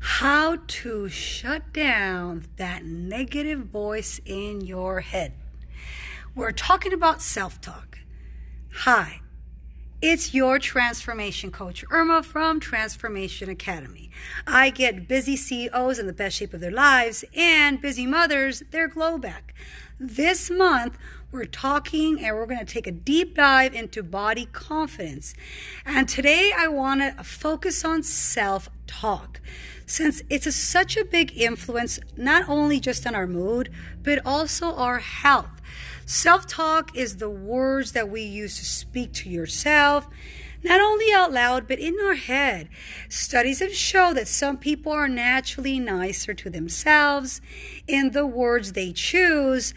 how to shut down that negative voice in your head. We're talking about self talk. Hi, it's your transformation coach, Irma from Transformation Academy. I get busy CEOs in the best shape of their lives and busy mothers their glow back. This month, we're talking and we're going to take a deep dive into body confidence. And today, I want to focus on self talk since it's a, such a big influence, not only just on our mood, but also our health. Self talk is the words that we use to speak to yourself, not only out loud, but in our head. Studies have shown that some people are naturally nicer to themselves in the words they choose,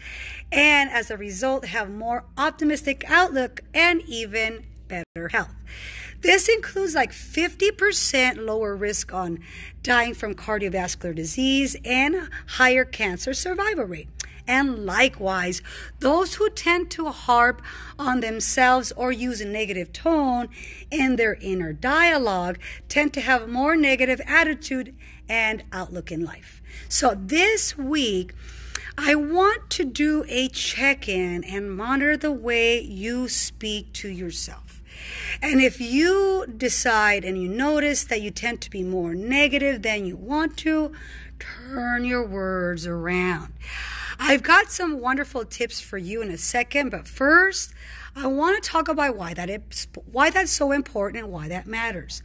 and as a result, have more optimistic outlook and even better health. This includes like 50% lower risk on dying from cardiovascular disease and higher cancer survival rate. And likewise, those who tend to harp on themselves or use a negative tone in their inner dialogue tend to have a more negative attitude and outlook in life. So this week, I want to do a check in and monitor the way you speak to yourself. And if you decide and you notice that you tend to be more negative than you want to, turn your words around. I've got some wonderful tips for you in a second, but first, I want to talk about why that is, why that's so important and why that matters.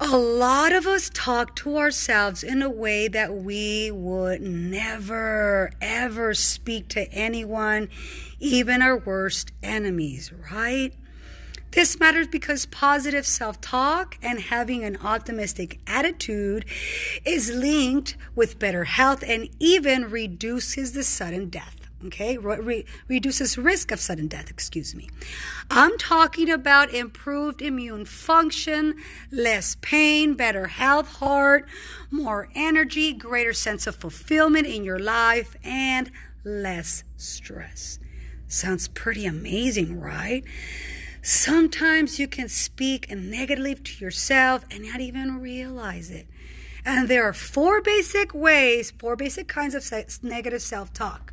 A lot of us talk to ourselves in a way that we would never ever speak to anyone, even our worst enemies, right? This matters because positive self talk and having an optimistic attitude is linked with better health and even reduces the sudden death. Okay, Re- reduces risk of sudden death, excuse me. I'm talking about improved immune function, less pain, better health, heart, more energy, greater sense of fulfillment in your life, and less stress. Sounds pretty amazing, right? Sometimes you can speak negatively to yourself and not even realize it. And there are four basic ways, four basic kinds of negative self talk.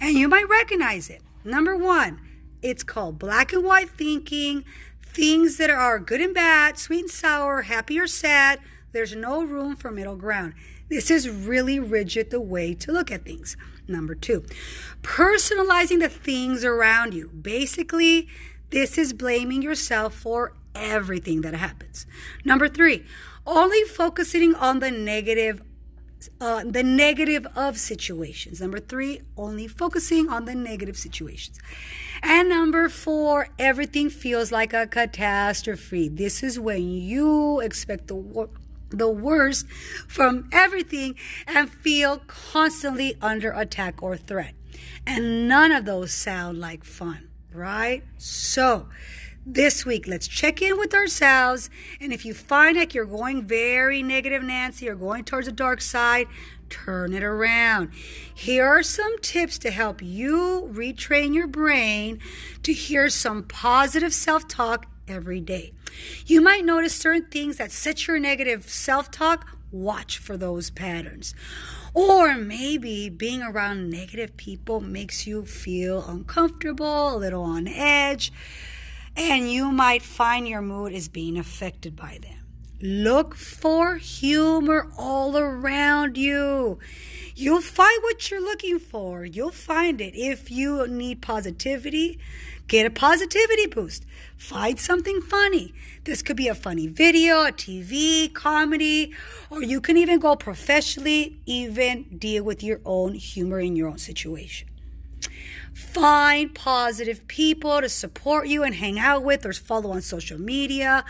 And you might recognize it. Number one, it's called black and white thinking, things that are good and bad, sweet and sour, happy or sad. There's no room for middle ground. This is really rigid the way to look at things. Number two, personalizing the things around you. Basically, this is blaming yourself for everything that happens. Number three, only focusing on the negative uh, the negative of situations. Number three, only focusing on the negative situations. And number four, everything feels like a catastrophe. This is when you expect the the worst from everything and feel constantly under attack or threat. And none of those sound like fun right? So, this week, let's check in with ourselves. And if you find like you're going very negative, Nancy, or going towards the dark side, turn it around. Here are some tips to help you retrain your brain to hear some positive self talk every day. You might notice certain things that set your negative self talk. Watch for those patterns. Or maybe being around negative people makes you feel uncomfortable, a little on edge, and you might find your mood is being affected by them. Look for humor all around you. You'll find what you're looking for. You'll find it. If you need positivity, get a positivity boost. Find something funny. This could be a funny video, a TV, comedy, or you can even go professionally, even deal with your own humor in your own situation. Find positive people to support you and hang out with or follow on social media.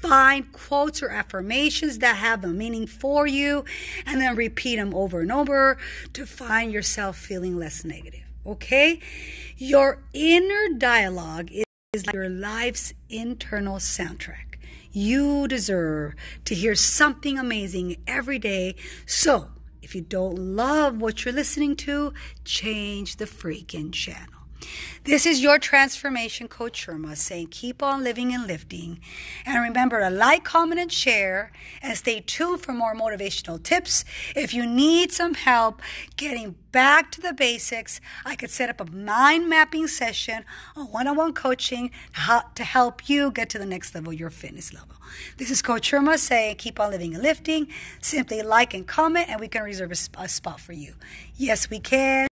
Find quotes or affirmations that have a meaning for you and then repeat them over and over to find yourself feeling less negative. Okay? Your inner dialogue is like your life's internal soundtrack. You deserve to hear something amazing every day. So, if you don't love what you're listening to, change the freaking channel. This is your transformation coach Irma saying keep on living and lifting. And remember to like, comment, and share. And stay tuned for more motivational tips. If you need some help getting back to the basics, I could set up a mind mapping session on one on one coaching to help you get to the next level, your fitness level. This is Coach Irma saying keep on living and lifting. Simply like and comment, and we can reserve a spot for you. Yes, we can.